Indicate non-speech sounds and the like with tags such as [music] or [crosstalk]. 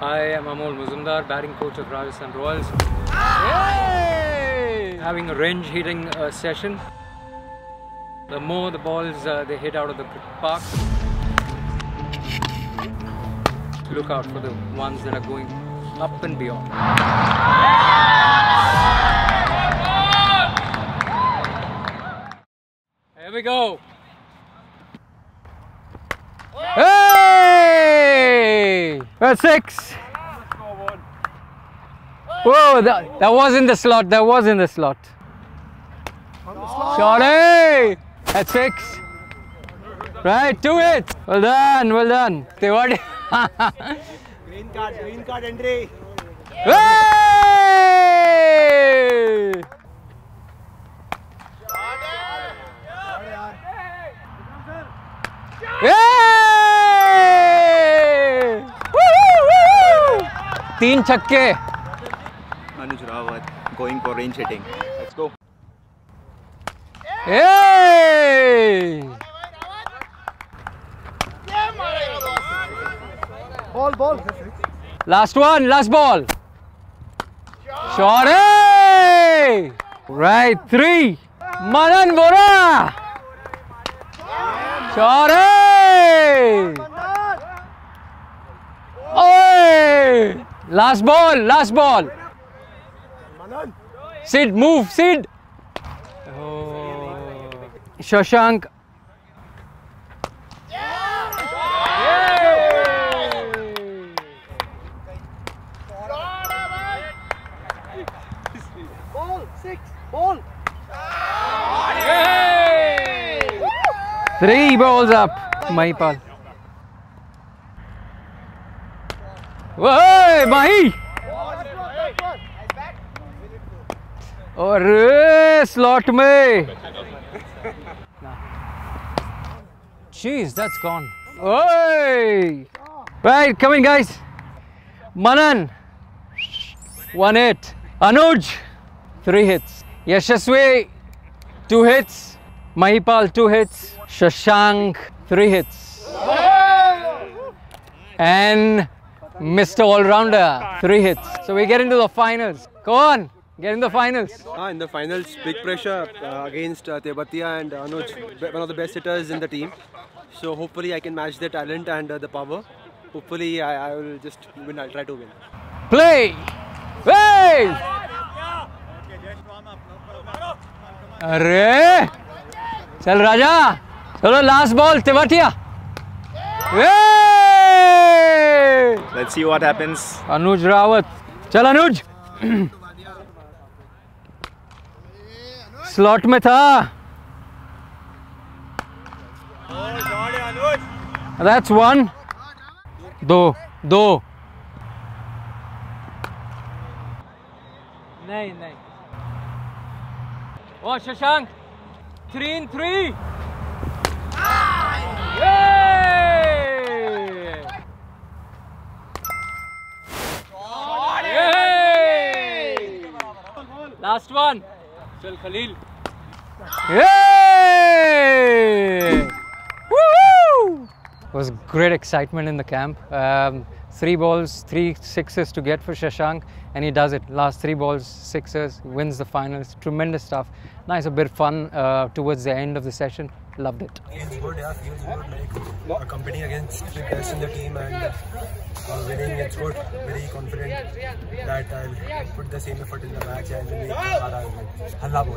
Hi, I'm Amol Muzumdar, batting coach of Rajasthan Royals. Having a range hitting uh, session. The more the balls uh, they hit out of the park, look out for the ones that are going up and beyond. Here we go. Hey! That's six. Whoa, that, that was in the slot. That was in the slot. Shot, hey! That's six. Right, two it. Well done, well done. Tewadi. [laughs] Green card, green card entry. hey! Hey! तीन छक्के। Anuj Rawat going for range hitting let's go ball ball last one last ball shot right three Manan Bora shot Last ball, last ball. Sid, move, Sid. Oh. Shashank. Ball, six, ball. Three balls up, Mahipal. Hey Mahi, और slot me. Jeez, that's gone. Hey, Right, coming guys. Manan, one hit. Anuj, three hits. Yashasvi, two hits. Mahipal, two hits. Shashank, three hits. And Mr. All-Rounder. Three hits. So we get into the finals. Go on. Get in the finals. Ah, in the finals, big pressure uh, against uh, Tewatia and Anuj, one of the best hitters in the team. So hopefully I can match their talent and uh, the power. Hopefully I, I, will just win. I'll try to win. Play! Play! अरे चल राजा चलो last ball yeah! Let's see what happens. Anuj Rawat चल Anuj slot में था that's one दो दो नहीं नहीं ओ Shashank three in three Last one. Chal Khalil. Yay! Woo! Was great excitement in the camp. Um, three balls, three sixes to get for Shashank, and he does it. Last three balls, sixes, wins the finals. Tremendous stuff. Nice, a bit fun uh, towards the end of the session. Loved it. feels good, yeah, feels good. Like uh, competing against the best in the team and uh, winning, it's good. Very confident that I'll put the same effort in the match and make. Halla.